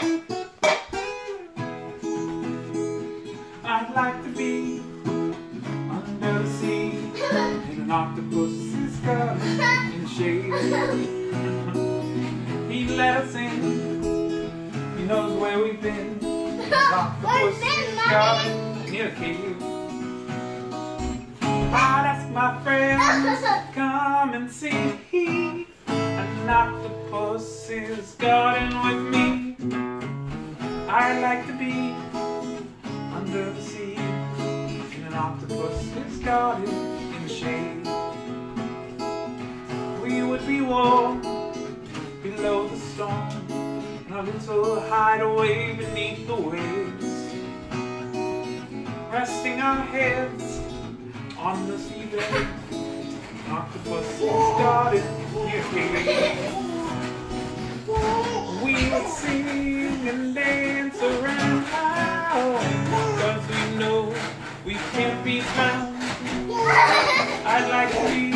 I'd like to be under the sea in an octopus's garden in the shade. he let us in. He knows where we've been. Octopus's garden near the cave. I'd ask my friends to come and see an octopus's garden with me. Like to be under the sea in an octopus's garden in the shade. We would be warm below the storm in a little hideaway beneath the waves, resting our heads on the seabed. An octopus's garden near I'd like to be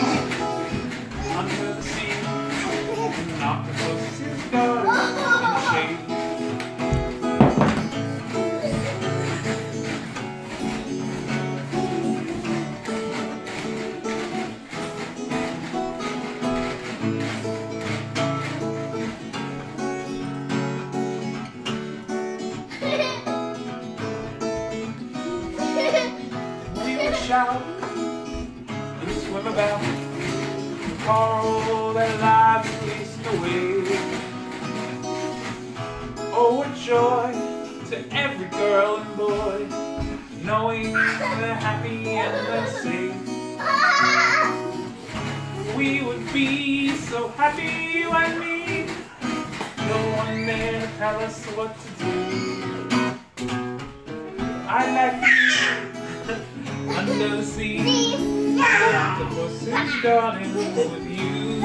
under the sea. An octopus's garden in the shade. Shout about Call their lives released away Oh, what joy to every girl and boy Knowing they're happy and they're safe We would be so happy you and me No one there to tell us what to do. I like you under the sea. An octopus's garden with you.